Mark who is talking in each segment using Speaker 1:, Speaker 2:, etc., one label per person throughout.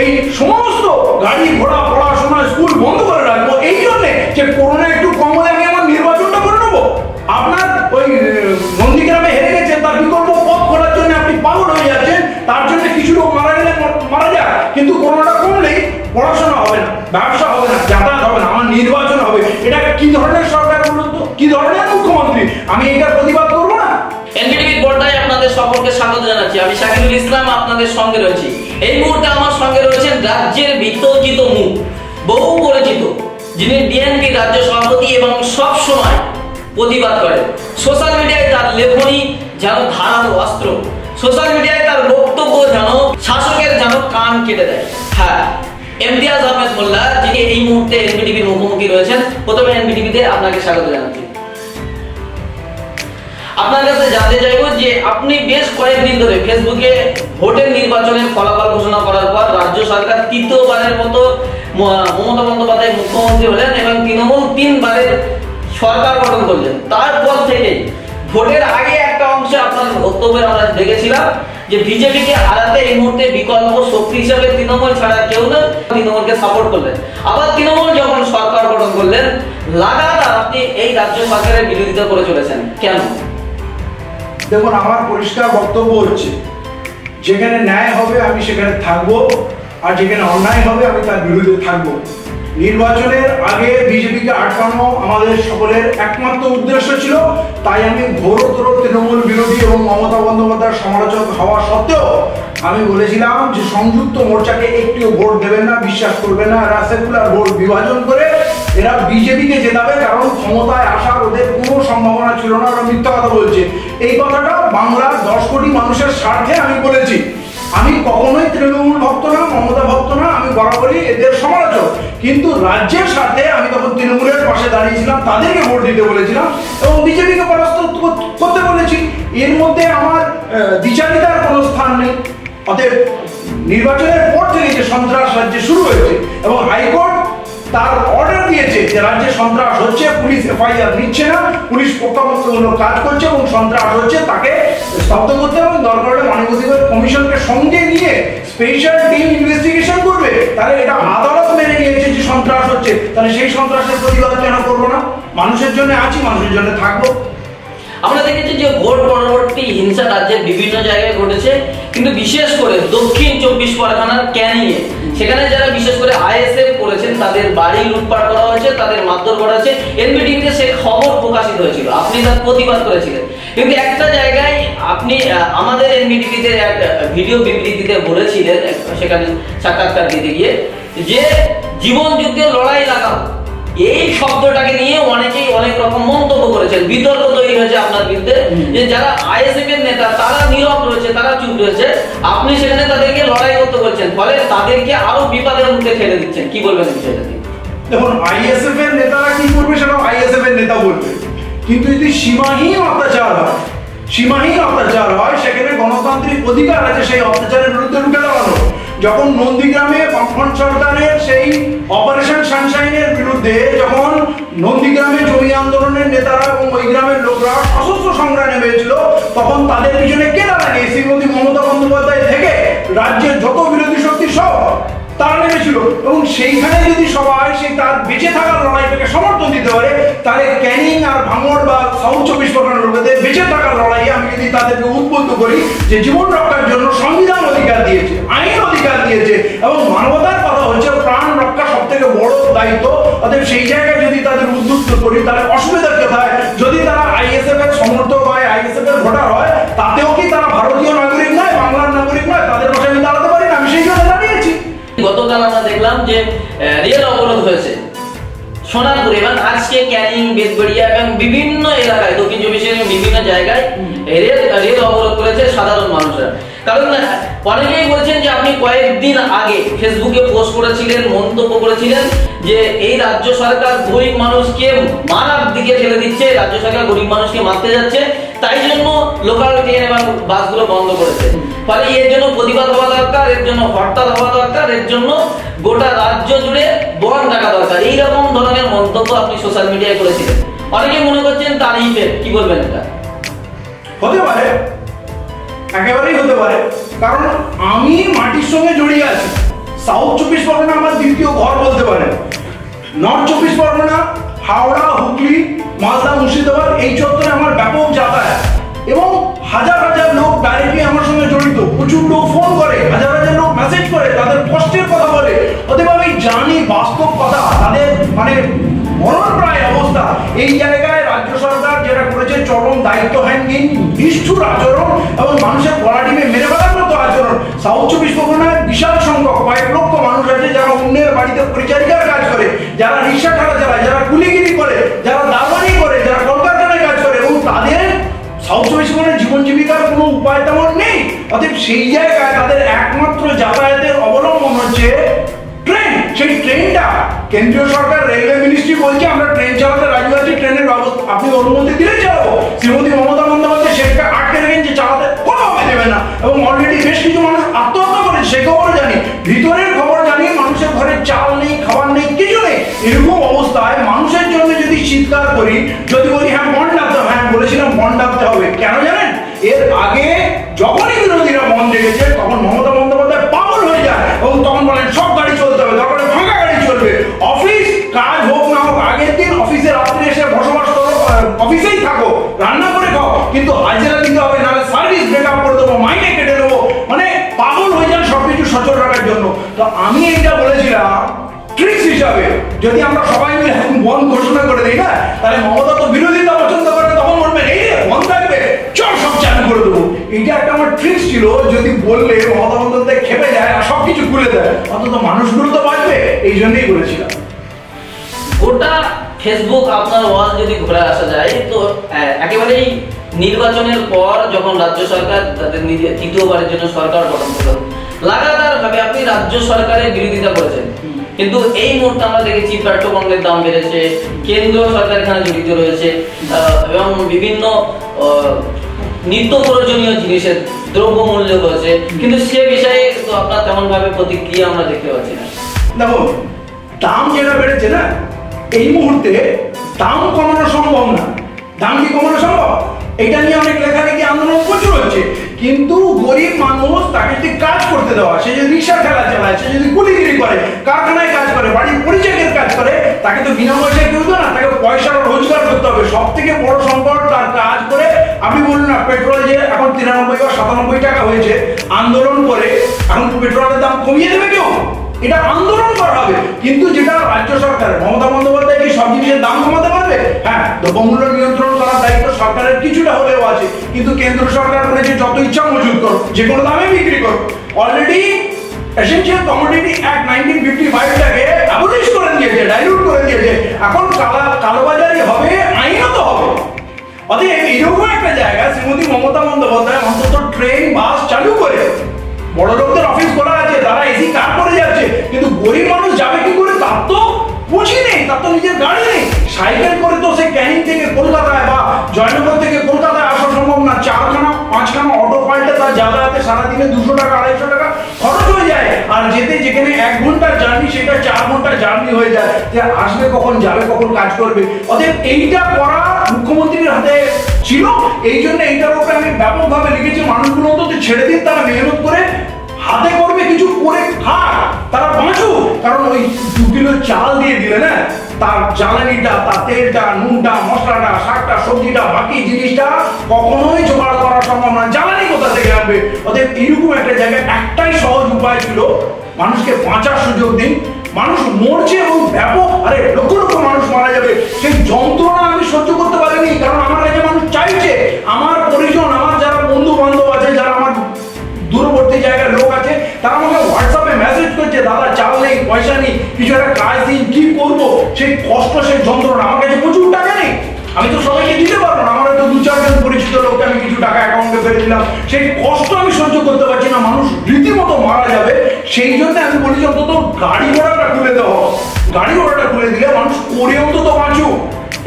Speaker 1: এই সমস্ত গাড়ি ঘোড়া, পড়াশোনা, স্কুল বন্ধ করে রাখব। এই জন্যে যে করোনা একটু কম হলে আমি আমার নির্বাচনটা করে নেব। আপনার ওই নন্দীগ্রামে হেরে গেছেন, তার বিকল্প পথ খোলার জন্য আপনি পাগল হয়ে যাচ্ছেন। তার জন্য কিছু লোক মারা গেলে মারা যাক। কিন্তু করোনাটা কমলেই পড়াশোনা হবে না, ব্যবসা হবে না, যাতায়াত হবে না, আমার নির্বাচন হবে। এটা কি ধরনের সরকার বলুন তো? কি ধরনের মুখ্যমন্ত্রী? আমি এটার প্রতিবাদ করব না?
Speaker 2: আপনাদের সকলকে স্বাগত জানাচ্ছি। আমি শাকিরুল ইসলাম আপনাদের সঙ্গে রয়েছি। এই মুহূর্তে আমার সঙ্গে রয়েছেন রাজ্যের বিতর্কিত মুখ, বহু পরিচিত, যিনি বিএনপি রাজ্য সভাপতি এবং সব সময় প্রতিবাদ করেন। সোশ্যাল মিডিয়ায় তার লেখনী যেন ধারালো অস্ত্র। সোশ্যাল মিডিয়ায় তার বক্তব্য যেন শাসকের যেন কান কেটে দেয়। হ্যাঁ ইমতিয়াজ আহমেদ মোল্লা, যিনি এই মুহূর্তে এনবিটিভির মুখোমুখি রয়েছেন, প্রথমে এনবিটিভিতে আপনাকে স্বাগত জানাচ্ছি। আপনার কাছে জানতে চাইব যে আপনি বেশ কয়েকদিন ধরে ফেসবুকে ভোটের নির্বাচনের ফলাফল ঘোষণা করার পর রাজ্য সরকার তৃতীয়বারের মতো মমতা বন্দ্যোপাধ্যায় মুখ্যমন্ত্রী হলেন এবং তৃণমূল তিনবারের সরকার গঠন করলেন। তারপর থেকে ভোটের আগে একটা অংশে আপনার বক্তব্যে আমরা দেখেছিলাম যে বিজেপিকে হারাতে এই মুহূর্তে বিকল্প শক্তি হিসেবে তৃণমূল ছাড়া কেউ না তৃণমূলকে সাপোর্ট করলেন। আবার তৃণমূল যখন সরকার গঠন করলেন, লাগাতার আপনি এই রাজ্য সরকারের বিরোধিতা করে চলেছেন। কেন?
Speaker 1: দেখুন, আমার পরিষ্কার বক্তব্য হচ্ছে, যেখানে ন্যায় হবে আমি সেখানে থাকব, আর যেখানে অন্যায় হবে আমি তার বিরুদ্ধে থাকব। নির্বাচনের আগে বিজেপিকে আটকানো আমাদের সকলের একমাত্র উদ্দেশ্য ছিল, তাই আমি ঘোরতর তৃণমূল বিরোধী এবং মমতা বন্দ্যোপাধ্যায়ের সমালোচক হওয়া সত্ত্বেও আমি বলেছিলাম যে সংযুক্ত মোর্চাকে একটিও ভোট দেবেন না, বিশ্বাস করবেন না এরা ভোট বিভাজন করে এরা বিজেপিকে জেতাবে কারণ ক্ষমতায় আসার ওদের কোনো সম্ভাবনা ছিল না ওরা মিথ্যা কথা বলছে। এই কথাটা বাংলার দশ কোটি মানুষের স্বার্থে আমি বলেছি। আমি কখনোই তৃণমূল ভক্ত না মমতা ভক্ত না আমি বরাবরই এদের সমালোচক। কিন্তু রাজ্যের স্বার্থে আমি তখন তৃণমূলের পাশে দাঁড়িয়েছিলাম তাদেরকে ভোট দিতে বলেছিলাম এবং বিজেপিকে পরাস্ত করতে বলেছি। এর মধ্যে আমার আহ, দ্বিচারিতার কোনো স্থান নেই। অতএব নির্বাচনের পর থেকে যে সন্ত্রাস রাজ্যে শুরু হয়েছে এবং হাইকোর্ট তার অর্ডার দিয়েছে যে রাজ্যে সন্ত্রাস হচ্ছে, পুলিশ এফআইআর নিচ্ছে না, পুলিশ পক্ষপাতমূলক কাজ করছে এবং সন্ত্রাস হচ্ছে তাকে স্তব্ধ করতে এবং দরকার হলে মানবাধিকার কমিশনকে সঙ্গে নিয়ে স্পেশাল টিম ইনভেস্টিগেশন করবে। তাহলে এটা আদালত মেনে নিয়েছে যে সন্ত্রাস হচ্ছে। তাহলে সেই সন্ত্রাসের প্রতিবাদ কেন করব না? মানুষের জন্য আছি, মানুষের জন্য থাকব।
Speaker 2: আমরা দেখেছি যে ভোট পরবর্তী হিংসা রাজ্যের বিভিন্ন জায়গায় ঘটেছে, কিন্তু বিশেষ করে দক্ষিণ চব্বিশ পরগনার ক্যানিংয়ে। সেখানে যারা বিশেষ করে আইএসএফ করেছেন তাদের বাড়ি লুটপাট করা হয়েছে, তাদের মারধর করা হয়েছে। এনবিটিভিতে সে খবর প্রকাশিত হয়েছিল। আপনি তার প্রতিবাদ করেছিলেন। কিন্তু একটা জায়গায় আপনি আমাদের এনবিটিভিতে এক ভিডিও বিবৃতিতে বলেছিলেন সেখানে সাক্ষাৎকার দিতে গিয়ে, যে জীবন যুদ্ধে লড়াই লাগাও। এই শব্দটাকে নিয়ে অনেকেই অনেক রকম মন্তব্য করেছেন। বিতর্ক তৈরি হয়েছে আপনার বিরুদ্ধে। যে যারা আইএসএফ এর নেতা তারা নীরব রয়েছে তারা চুপ রয়েছে। আপনি সেখানে তাদেরকে লড়াই করতে বলছেন ফলে তাদেরকে আরও বিপদের মুখে ঠেলে দিচ্ছেন। কি বলবেন বিষয়টা
Speaker 1: দেখুন আইএসএফ এর নেতারা কি করবে সেটা আইএসএফ এর নেতা বলবে। কিন্তু যদি সীমাহীন অত্যাচার হয় সীমাহীন অত্যাচার হয় সেখানে গণতান্ত্রিক অধিকার আছে সেই অত্যাচারের বিরুদ্ধে রুখে দাঁড়ানো। যখন নন্দীগ্রামে বামফ্রন্ট সরকারের সেই অপারেশন সানশাইনের বিরুদ্ধে যখন নন্দীগ্রামে জমি আন্দোলনের নেতারা এবং ওই গ্রামের লোকরা সশস্ত্র সংগ্রামে হয়েছিল তখন তাদের পিছনে কে দাঁড়ায়নি শ্রীমতী মমতা বন্দ্যোপাধ্যায় থেকে রাজ্যের যত বিরোধী শক্তি সব। তারা নেমেছিল। এবং সেইখানে যদি সবাই সেই তার বেঁচে থাকার লড়াইটাকে সমর্থন দিতে পারে, তাহলে ক্যানিং আর ভাঙড় বা সাউথ চব্বিশ পরগনার লোকেদের বেঁচে থাকার লড়াইয়ে আমি যদি তাদেরকে উদ্বুদ্ধ করি যে জীবন রক্ষার জন্য সংবিধান অধিকার দিয়েছে, আইন অধিকার দিয়েছে, এবং মানবতার কথা হচ্ছে প্রাণ রক্ষা সব থেকে বড় দায়িত্ব, অতএব সেই জায়গায় যদি তাদের উদ্বুদ্ধ করি, তাহলে অসুবিধা কোথায় যদি তারা আইএসএফ
Speaker 2: আজকে ক্যানিং বেদবড়িয়া এবং বিভিন্ন এলাকায়, দক্ষিণ বিভিন্ন জায়গায় রেল রেল অবরোধ করেছে সাধারণ মানুষরা। কারণ অনেকেই বলছেন যে আপনি কয়েকদিন আগে ফেসবুকে পোস্ট করেছিলেন, মন্তব্য করেছিলেন যে এই রাজ্য সরকার গরিব মানুষকে মারার দিকে ঠেলে দিচ্ছে, রাজ্য সরকার গরিব মানুষকে মারতে যাচ্ছে। তাই জন্য লোকাল ট্রেন এবং বাসগুলো বন্ধ করেছে। ফলে এর জন্য প্রতিবাদ হওয়া দরকার, এর জন্য হরতাল হওয়া দরকার, এর জন্য গোটা রাজ্য জুড়ে বন ডাকা দরকার। এইরকম ধরনের মন্তব্য আপনি সোশ্যাল মিডিয়ায় করেছিলেন। অনেকে মনে করছেন তার ইফেক্ট কি বলবেন এটা?
Speaker 1: হতে পারে। একেবারেই হতে পারে। কারণ আমি মাটির সঙ্গে জড়িয়ে আছি। সাউথ চব্বিশ পরগনা আমার দ্বিতীয় ঘর বলতে পারেন। নর্থ চব্বিশ পরগনা, হাওড়া, হুগলি মালদা মুর্শিদাবাদ, এই চত্বরে আমার ব্যাপক যাতায়াত। এবং হাজার হাজার লোক ডাইরেক্টলি আমার সঙ্গে জড়িত। প্রচুর লোক ফোন করে, হাজার হাজার লোক মেসেজ করে, তাদের কষ্টের কথা বলে। অতএব আমি জানি বাস্তব কথা, তাদের মানে মরণ প্রায় অবস্থা। এই জায়গায় রাজ্য সরকার যেটা করেছে, চরম দায়িত্বহীন, নিষ্ঠুর আচরণ এবং মানুষের গলা টিপে মেরে ফেলার মতো আচরণ সাউথ চব্বিশ পরগনায় বিশাল সংখ্যক কয়েক লক্ষ মানুষ আছে যারা অন্যের বাড়িতে পরিচারিকার কাজ করে, যারা রিক্সা ঠেলা চালায়, যারা কুলিগিরি করে, যারা দারবানি করে, যারা কলকারখানায় কাজ করে এবং তাদের সাউথ চব্বিশ পরগনার জীবন জীবিকার কোনো উপায় তেমন নেই। অতএব সেই জায়গায় তাদের একমাত্র যাতায়াতের অবলম্বন হচ্ছে ট্রেন। সেই ট্রেনটা কেন্দ্রীয় সরকার, রেলওয়ে মিনিস্ট্রি বলছে, আমরা ট্রেন চালাতে রাজি আছি, ট্রেনের ব্যবস্থা আপনি অনুমতি দিলে চালাবো। শ্রীমতী মমতা বন্দ্যোপাধ্যায় সেটা আটকে না। এবং অলরেডি বেশ কিছু মানুষ আত্মহত্যা করেছে, সে খবর জানি। ভিতরের খবর জানি, মানুষের ঘরে চাল নেই, খাবার নেই, কিছু নেই। এরকম অবস্থায় মানুষের জন্য যদি চিৎকার করি, যদি বলি হ্যাঁ বন্ড ডাকতে হবে। হ্যাঁ বলেছিলাম বন্ড ডাকতে হবে। কেন জানেন? এর আগে যখনই বিরোধীরা বন্ধ রেখেছে তখন মমতা বন্দ্যোপাধ্যায় পাগল হয়ে যায় এবং তখন বলেন, সব গাড়ি চলতে হবে। দরকারে ফাঁকা গাড়ি চলবে। অফিস, কাজ হোক না হোক, আগের দিন অফিসে রাত্রে এসে বসবাস করো অফিসেই থাকো, রান্না করে খাও। কিন্তু হাজিরা দিতে সচল রাখার জন্য। তো আমি এটা বলেছিলাম ট্রিক্স হিসাবে। যদি আমরা সবাই মিলে এখন বন ঘোষণা করে দিই না, তাহলে মমতা তো বিরোধিতা পছন্দ করে তখন বলবেন এই রে বন থাকবে, চল সব চালু করে দেবো। এটা একটা আমার ট্রিক্স ছিল, যদি বললে মমতা বন্দ্যোপাধ্যায় খেপে যায় আর সব কিছু খুলে দেয় অন্তত মানুষগুলো তো বাঁচবে, এই জন্যই বলেছিলাম।
Speaker 2: গোটা ফেসবুক আপনার ওয়াল যদি ঘুরে আসা যায়, তো একেবারেই নির্বাচনের পর যখন রাজ্য সরকার তাদের নিজে তৃতীয়বারের জন্য সরকার গঠন করল লাগাতার ভাবে আপনি রাজ্য সরকারের বিরোধিতা করেছেন। কিন্তু এই মুহূর্তে আমরা দেখেছি পেট্রোপণ্যের দাম বেড়েছে কেন্দ্র সরকার এখানে জড়িত রয়েছে এবং বিভিন্ন নিত্য প্রয়োজনীয় জিনিসের দ্রব্যমূল্য হয়েছে কিন্তু সে বিষয়ে তো আপনার তেমন ভাবে প্রতিক্রিয়া আমরা দেখতে পাচ্ছি না।
Speaker 1: দেখো, দাম যেটা বেড়েছে না, এই মুহূর্তে দাম কমানো সম্ভব না। দাম কি কমানো সম্ভব? এটা নিয়ে অনেক লেখালেখি আন্দোলন প্রচুর হচ্ছে। কিন্তু গরিব মানুষ তাকে যদি কাজ করতে দেওয়া, সে যদি রিক্সা খেলা চালায়, সে যদি কুলিগিরি করে, কারখানায় কাজ করে, বাড়ির পরিচয়ের কাজ করে, তাকে তো বিনা পয়সায় কেউ না, তাকে পয়সা রোজগার করতে হবে। সব থেকে বড় সংকট তার কাজ করে। আমি বলুন না, পেট্রোল যে এখন তিরানব্বই বা সাতানব্বই টাকা হয়েছে, আন্দোলন করে, এখন পেট্রোলের দাম কমিয়ে দেবে কেউ? এটা আন্দোলন করা হবে। কিন্তু যেটা রাজ্য সরকার মমতা বন্দ্যোপাধ্যায় কি সব জিনিসের দাম কমাতে পারবে? হ্যাঁ দ্রব্যমূল্য নিয়ন্ত্রণ করার দায়িত্ব সরকারের কিছুটা হলেও আছে। কিন্তু কেন্দ্র সরকার বলেছে যত ইচ্ছা মজুত করো যে কোনো দামে বিক্রি করো already essential commodity act nineteen fifty ফাইভটাকে abolish করে দিয়েছে ডাইলুট করে দিয়েছে। এখন কালা কালোবাজারি হবে, আইনত হবে। অতএব এরকম একটা জায়গা শ্রীমতী মমতা বন্দ্যোপাধ্যায় অন্তত ট্রেন বাস চালু করে বড় লোকদের অফিস খোলা আছে, তারা এসি কার করে যাচ্ছে। কিন্তু গরিব মানুষ যাবে কি করে? তার তো পুঁজি নেই, তার তো নিজের গাড়ি নেই। সাইকেল করে তো সে ক্যানিং থেকে কলকাতায় বা জয়নগর থেকে কলকাতায় আসা সম্ভব না। চারখানা, পাঁচখানা অটো পাল্টে তার যাতায়াতে সারাদিনে দুশো টাকা আড়াইশো টাকা খরচ হয়ে যায় আর যেতে যেখানে এক ঘণ্টার জার্নি সেটা চার ঘণ্টার জার্নি হয়ে যায়। যে আসবে কখন, যাবে কখন, কাজ করবে। অতএব এইটা করা মুখ্যমন্ত্রীর হাতে ছিল। এই জন্য এইটার উপরে আমি ব্যাপকভাবে লিখেছি। মানুষগুলো অন্তত ছেড়ে দিন, তারা মেহনত করে হাতে করবে কিছু করে খাক। তারা বাঁচুক। কারণ ওই দু কিলো চাল দিয়ে দিলে না, তার জ্বালানিটা, তার তেলটা, নুনটা, মশলাটা, শাকটা, সবজিটা, বাকি জিনিসটা কখনোই জোগাড় করা সম্ভব না। জ্বালানি কোথা থেকে আনবে? অতএব এইরকম একটা জায়গায় একটাই সহজ উপায় ছিল, মানুষকে বাঁচার সুযোগ দিন। মানুষ মরছে এবং ব্যাপক, আরে লক্ষ লক্ষ মানুষ মারা যাবে। সেই যন্ত্রণা আমি সহ্য করতে পারিনি, কারণ আমার কাছে মানুষ চাইছে। আমার পরিজন, আমার যারা বন্ধু বান্ধব আছে, যারা তারা আমাকে হোয়াটসঅ্যাপে মেসেজ করছে, দাদা, চাল নেই, পয়সা নেই, কিছু একটা কাজ দিন, কি করব? সেই কষ্ট, সেই যন্ত্রণা, আমার কাছে প্রচুর টাকা নেই। আমি তো সবাইকে দিতে পারব না আমার হয়তো দু চারজন পরিচিত লোককে আমি কিছু টাকা অ্যাকাউন্টে ফেলে দিলাম। সেই কষ্ট আমি সহ্য করতে পারছি না, মানুষ রীতিমতো মারা যাবে। সেই জন্য আমি বলি অন্তত গাড়ি ঘোড়াটা খুলে দেওয়া গাড়ি ঘোড়াটা খুলে দিলে মানুষ করে অন্তত বাঁচুক।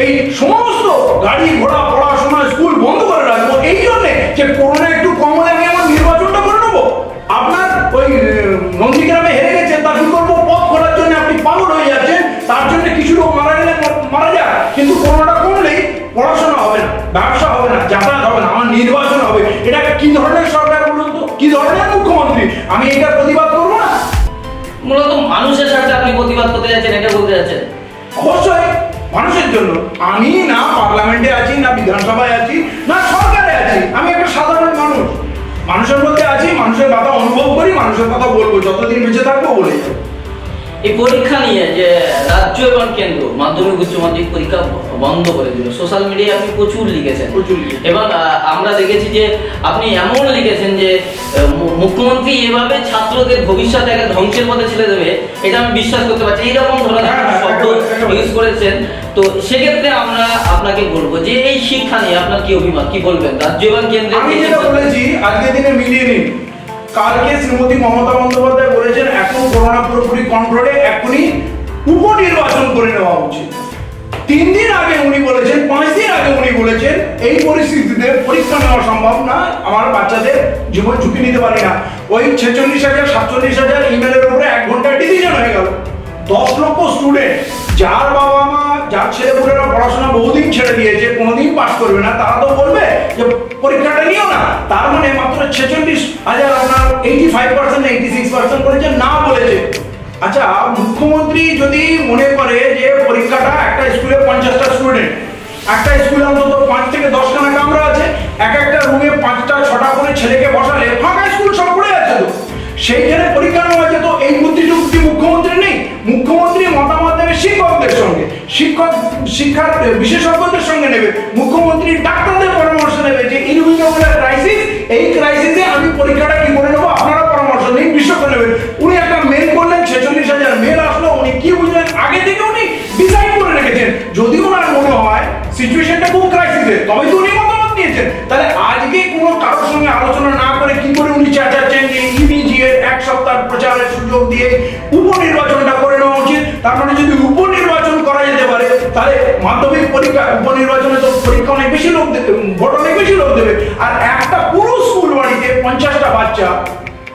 Speaker 1: এই সমস্ত গাড়ি ঘোড়া, পড়াশোনা, স্কুল বন্ধ করে রাখব, এই জন্যে যে করোনা একটু কম হলে আমি আমার নির্বাচনটা করে নেব আপনার ওই আহ, হেরে গেছেন তার করব পথ খোলার জন্য আপনি পাগল হয়ে যাচ্ছেন তার জন্য কিছু লোক মারা গেলে মারা যাক কিন্তু করোনাটা কমলেই পড়াশোনা হবে না ব্যবসা হবে না যাতায়াত হবে না আমার নির্বাচন হবে। এটা কি ধরনের সরকার বলুন তো? কি ধরনের মুখ্যমন্ত্রী? আমি এটার প্রতিবাদ করব না?
Speaker 2: মূলত মানুষের সাথে আপনি প্রতিবাদ করতে যাচ্ছেন এটা বলতে যাচ্ছেন।
Speaker 1: অবশ্যই মানুষের জন্য। আমি না পার্লামেন্টে আছি না বিধানসভায় আছি না সরকারে আছি। আমি একটা সাধারণ মানুষ। মানুষের মধ্যে আছি, মানুষের কথা অনুভব করি, মানুষের কথা বলব, যতদিন বেঁচে থাকব বলে যাব।
Speaker 2: এই পরীক্ষা নিয়ে যে রাজ্য এবং কেন্দ্র মাধ্যমিক উচ্চ মাধ্যমিক পরীক্ষা বন্ধ করে দিল। সোশ্যাল মিডিয়ায় আপনি প্রচুর লিখেছেন। এবং আমরা দেখেছি যে আপনি এমন লিখেছেন যে মুখ্যমন্ত্রী এভাবে ছাত্রদের ভবিষ্যৎ একটা ধ্বংসের পথে ছেড়ে দেবে এটা আমি বিশ্বাস করতে পারছি এইরকম ধরনের
Speaker 1: হ্যাঁ, হ্যাঁ,
Speaker 2: শব্দ। ইউজ করেছেন। তো সেক্ষেত্রে আমরা আপনাকে বলব যে এই শিক্ষা নিয়ে আপনার কি অভিমত কি বলবেন? রাজ্য এবং কেন্দ্রের
Speaker 1: আমি যেটা বলেছি আজকের দিনে মিলিয়ে নিন। কালকে শ্রীমতী মমতা বন্দ্যোপাধ্যায় বলেছেন, এখন করোনা পুরোপুরি কন্ট্রোলে এখনই উপনির্বাচন করে নেওয়া উচিত। তিন দিন আগে উনি বলেছেন, পাঁচ দিন আগে উনি বলেছেন, এই পরিস্থিতিতে পরীক্ষা নেওয়া সম্ভব না, আমার বাচ্চাদের জীবন ঝুঁকি নিতে পারি না। ওই ছেচল্লিশ হাজার, সাতচল্লিশ হাজার ইমেলের উপরে এক ঘণ্টা ডিসিশন হয়ে গেল। দশ লক্ষ স্টুডেন্ট যার বাবা মা, যার ছেলে ছেলেপুলেরা পড়াশোনা বহুদিন ছেড়ে দিয়েছে, কোনোদিন পাশ করবে না, তারা তো বলবে যে পরীক্ষাটা নিও না। তার মানে মাত্র ছেচল্লিশ হাজার আপনার eighty five percent eighty six percent করেছে, না বলেছে। আচ্ছা মুখ্যমন্ত্রী যদি মনে করে যে পরীক্ষাটা একটা স্কুলে পঞ্চাশটা স্টুডেন্ট একটা স্কুলে অন্তত পাঁচ থেকে দশখানা কামরা আছে, এক একটা রুমে পাঁচটা, ছটা করে ছেলেকে বসালে ফাঁকা স্কুল সব পড়ে আছে তো। সেইখানে পরীক্ষা নেওয়া শিক্ষার বিশেষজ্ঞদের সঙ্গে নেবে মুখ্যমন্ত্রী ডাক্তারদের পরামর্শ নেবে যে ইনভিটেবল ক্রাইসিস এই ক্রাইসিসে আমি পরীক্ষাটা কি করে নেব? আপনারা পরামর্শ নিন, বিশেষজ্ঞ নেবেন উনি একটা মেল করলেন, ছেচল্লিশ হাজার মেল আসলো, উনি কি বুঝলেন? আগে থেকে উনি ডিসাইড করে রেখেছেন। যদি ওনার মনে হয় সিচুয়েশনটা খুব ক্রাইসিসের তবে তো উনি মতামত নিয়েছেন। তাহলে আজকে কোনো কারোর সঙ্গে আলোচনা না করে কি করে উনি চেঁচাচ্ছেন যে, ইমিডিয়েট এক সপ্তাহ প্রচারের সুযোগ দিয়ে উপনির্বাচনটা করে নেওয়া উচিত? তার মানে যদি পারে তাহলে মাধ্যমিক পরীক্ষা, উপনির্বাচনে তো পরীক্ষা অনেক বেশি লোক দেবে ভোট অনেক বেশি লোক দেবে। আর একটা পুরো স্কুল বাড়িতে পঞ্চাশটা বাচ্চা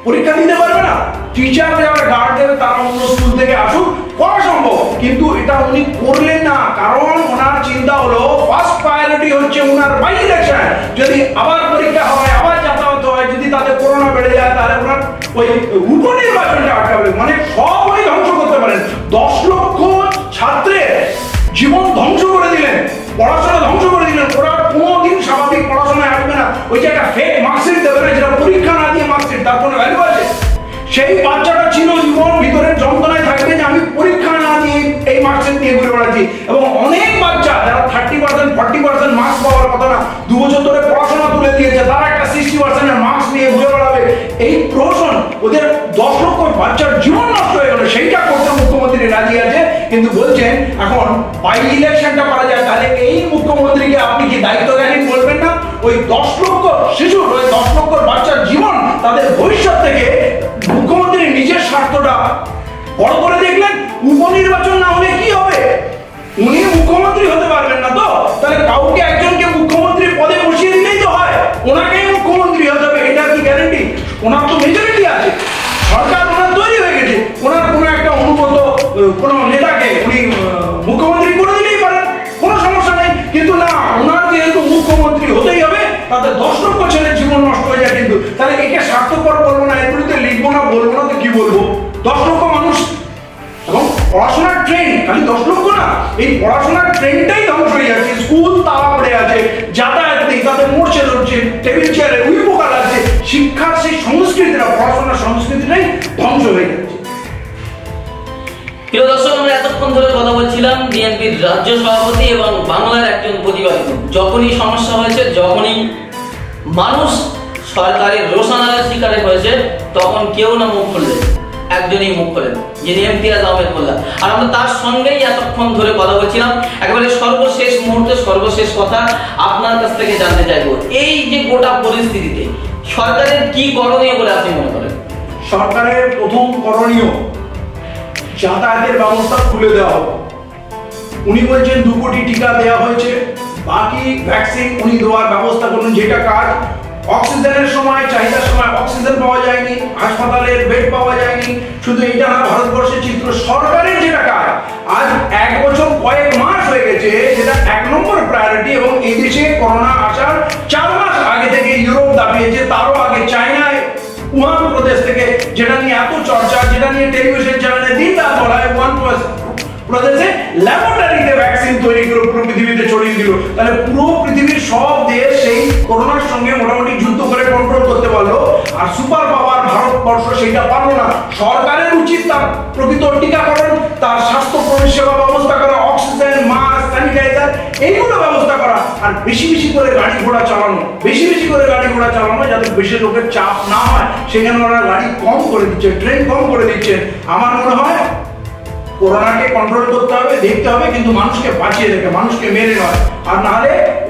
Speaker 1: পরীক্ষা দিতে পারবে না। টিচার যারা গার্ড দেবে, তারা অন্য স্কুল থেকে আসুক, করা সম্ভব। কিন্তু এটা উনি করলেন না, কারণ ওনার চিন্তা হলো ফার্স্ট প্রায়োরিটি হচ্ছে ওনার বাই ইলেকশন যদি আবার পরীক্ষা হয়, আবার যাতায়াত হয়, যদি তাতে করোনা বেড়ে যায়, তাহলে ওনার ওই উপনির্বাচনটা আটকাবে। মানে সব ধ্বংস করতে পারেন। দশ ছাত্রের জীবন ধ্বংস করে দিলেন, পড়াশোনা ধ্বংস করে দিলেন ওরা কোনোদিন স্বাভাবিক পড়াশোনায় আসবে না। ওই যে একটা ফেক মার্কশিট দেবে না, যেটা পরীক্ষা না দিয়ে মার্কশিট তার কোনো ভ্যালু আছে? সেই বাচ্চাটা ছিল জীবন ভিতরে যন্ত্রণায় থাকবে যে আমি পরীক্ষা না দিয়ে এই মার্কশিট নিয়ে ঘুরে বেড়াচ্ছি। এবং অনেক বাচ্চা, যারা thirty percent forty percent marks পাওয়ার কথা না, দু বছর ধরে পড়াশোনা তুলে দিয়েছে, তারা একটা সিক্সটি পার্সেন্টের মার্কস নিয়ে ঘুরে বেড়াবে। এই প্রশ্ন ওদের দশ লক্ষ বাচ্চার জীবন নষ্ট হয়ে গেল, সেইটা করতে মুখ্যমন্ত্রী রাজি আছে কিন্তু বলছেন, এখন বাই ইলেকশনটা করা যায় তাহলে এই মুখ্যমন্ত্রীকে আপনি কি দায়িত্বজ্ঞানী বলবেন না? ওই দশ লক্ষ শিশুর, ওই দশ লক্ষ বাচ্চার জীবন তাদের ভবিষ্যৎ থেকে মুখ্যমন্ত্রী নিজের স্বার্থটা বড় করে দেখলেন, উপনির্বাচন না হলে কি হবে? উনি মুখ্যমন্ত্রী হতে পারবেন না তো? তাহলে কাউকে একজনকে মুখ্যমন্ত্রী পদে বসিয়ে দিলেই তো হয়। ওনাকেই মুখ্যমন্ত্রী হতে হবে, এটা কি গ্যারেন্টি ওনার তো মেজরিটি উনি মুখ্যমন্ত্রী করে দিলেই পারেন, কোনো সমস্যা নেই। কিন্তু না ওনার যেহেতু মুখ্যমন্ত্রী হতেই হবে তাদের দশ লক্ষ ছেলের জীবন নষ্ট হয়ে যায় কিন্তু। তাহলে একে স্বার্থপর বলব না, এর লিখব না, বলব না, তো কি বলব? দশ লক্ষ মানুষ। এবং পড়াশোনার ট্রেন খালি দশ লক্ষ না, এই পড়াশোনার ট্রেনটাই ধ্বংস হয়ে যাচ্ছে। স্কুল তালা পড়ে আছে, যাতায়াত নেই তাদের মরছে ধরছে টেবিল চেয়ারে উই পোকা লাগছে শিক্ষার সেই সংস্কৃতিটা, পড়াশোনার সংস্কৃতিটাই ধ্বংস হয়ে যাচ্ছে।
Speaker 2: প্রিয় দর্শক, আমরা এতক্ষণ ধরে কথা বলছিলাম বিএনপির রাজ্য সভাপতি এবং বাংলার একজন প্রতিবাদী যখনই সমস্যা হয়েছে, যখনই মানুষ সরকারের রোশনালের শিকারে হয়েছে, তখন কেউ না মুখ খুললেন একজনই মুখ খোলেন যিনি ইমতিয়াজ আহমেদ মোল্লা। আর আমরা তার সঙ্গেই এতক্ষণ ধরে কথা বলছিলাম। একেবারে সর্বশেষ মুহূর্তে, সর্বশেষ কথা আপনার কাছ থেকে জানতে চাইব। এই যে গোটা পরিস্থিতিতে সরকারের কি করণীয় বলে আপনি মনে করেন?
Speaker 1: সরকারের প্রথম করণীয় যাতায়াতের ব্যবস্থা খুলে দেওয়া হবে উনি বলছেন দু কোটি টিকা দেওয়া হয়েছে, বাকি ভ্যাকসিন উনি দেওয়ার ব্যবস্থা করুন, যেটা কাজ। অক্সিজেনের সময়, চাহিদার সময় অক্সিজেন পাওয়া যায়নি হাসপাতালের বেড পাওয়া যায়নি। শুধু এটা না, ভারতবর্ষের চিত্র, সরকারের যেটা কাজ, আজ এক বছর কয়েক মাস হয়ে গেছে, যেটা এক নম্বর প্রায়োরিটি এবং এই দেশে করোনা আসার চার মাস আগে থেকে ইউরোপ দাবিয়েছে, তারও আগে চায়নায় উহান প্রদেশ থেকে যেটা নিয়ে এত চর্চা যেটা নিয়ে টেলিভিশন চ্যানেলে দিন রাত বলা প্রদেশে ল্যাবরেটরিতে ভ্যাকসিন তৈরি করে পুরো পৃথিবীতে ছড়িয়ে দিল। তাহলে পুরো পৃথিবীর সব দেশ সেই করোনার সঙ্গে মোটামুটি যুদ্ধ করে কন্ট্রোল করতে পারল। আর সুপার পাওয়ার ভারতবর্ষ সেটা পারল না। সরকারের উচিত তার প্রকৃত টিকাকরণ, তার স্বাস্থ্য পরিষেবা ব্যবস্থা করা অক্সিজেন মাস্ক স্যানিটাইজার এইগুলো ব্যবস্থা করা। আর বেশি বেশি করে গাড়ি ঘোড়া চালানো, বেশি বেশি করে গাড়ি ঘোড়া চালানো যাতে বেশি লোকের চাপ না হয়। সেখানে ওরা গাড়ি কম করে দিচ্ছে ট্রেন কম করে দিচ্ছে। আমার মনে হয় করোনাকে কন্ট্রোল করতে হবে দেখতে হবে কিন্তু মানুষকে বাঁচিয়ে রেখে মানুষকে মেরে নয়। আর নাহলে উম,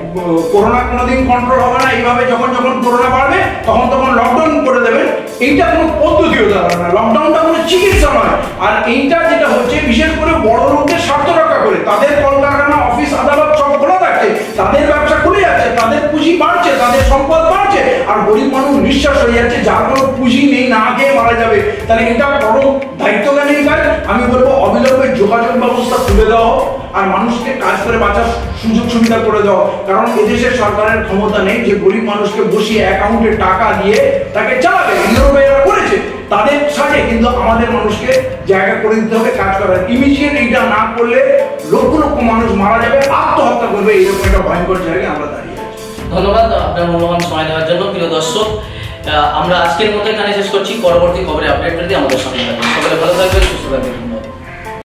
Speaker 1: করোনা কোনোদিন কন্ট্রোল হবে না। এইভাবে যখন যখন করোনা বাড়বে, তখন তখন লকডাউন করে দেবেন এইটা কোনো পদ্ধতিও দাঁড়াবে না। লকডাউনটা কোনো চিকিৎসা নয়। আর এইটা যেটা হচ্ছে, বিশেষ করে বড় লোকদের স্বার্থ রক্ষা করে। তাদের কলকারখানা অফিস আদালত সব খোলা থাকছে। তাদের ব্যবসা খুলে যাচ্ছে, তাদের পুঁজি বাড়ছে, তাদের সম্পদ বাড়ছে। আর গরিব মানুষ নিঃশ্বাস হয়ে যাচ্ছে, যার কোনো পুঁজি নেই, না খেয়ে মারা যাবে। তাহলে এটা বড় দায়িত্বজ্ঞানীর কাজ। আমি বলব, অবিলম্বে যোগাযোগ ব্যবস্থা খুলে দেওয়া আর মানুষকে কাজ করে বাঁচার সুযোগ সুবিধা করে হোক। কারণ এদেশের সরকারের ক্ষমতা নেই যে গরিব মানুষকে বসিয়ে অ্যাকাউন্টে টাকা দিয়ে তাকে চালাবে। করেছে। তাদের সাথে কিন্তু আমাদের মানুষকে জায়গা করে দিতে হবে, কাজ করার। ইমিডিয়েট এইটা না করলে লক্ষ লক্ষ মানুষ মারা যাবে, আত্মহত্যা করবে। এইরকম একটা ভয়ঙ্কর জায়গায় আমরা দাঁড়িয়ে আছি।
Speaker 2: ধন্যবাদ, আপনার মূল্যবান সময় দেওয়ার জন্য। প্রিয় দর্শক আমরা আজকের মতো এখানে শেষ করছি। পরবর্তী খবরে আপডেট পেতে আমাদের সঙ্গে থাকবেন সকলে ভালো থাকবেন, সুস্থ থাকবেন।